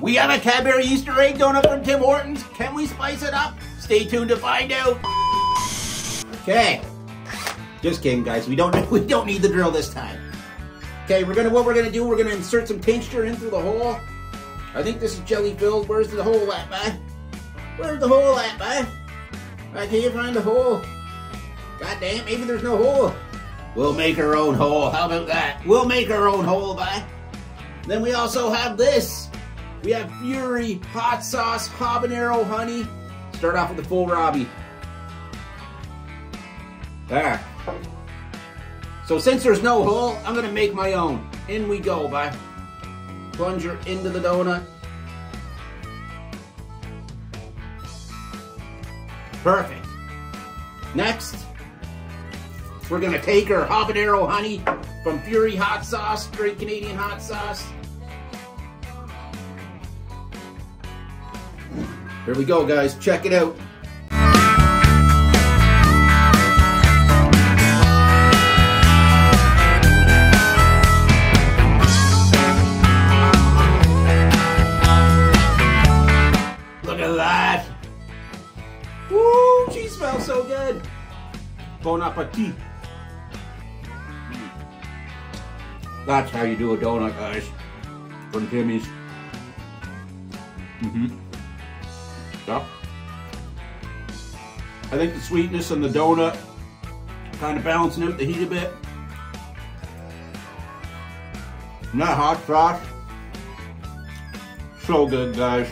We have a Cadbury Easter egg donut from Tim Hortons. Can we spice it up? Stay tuned to find out. Okay. Just kidding, guys. We don't we don't need the drill this time. Okay, we're gonna what we're gonna do, we're gonna insert some tincture in through the hole. I think this is jelly filled. Where's the hole at, man? Where's the hole at, man? I can't find the hole. God damn, maybe there's no hole. We'll make our own hole. How about that? We'll make our own hole, man. Then we also have this. We have Fury Hot Sauce Habanero Honey. Start off with the full Robbie. There. So since there's no hole, I'm gonna make my own. In we go, bye. Plunger into the donut. Perfect. Next, we're gonna take our habanero honey from Fury Hot Sauce, Great Canadian hot sauce. Here we go, guys. Check it out. Look at that. Woo, she smells so good. Bon appetit. That's how you do a donut, guys. From Timmy's. Mm-hmm. Yep. I think the sweetness and the donut kind of balancing out the heat a bit. Not hot sauce. So good, guys.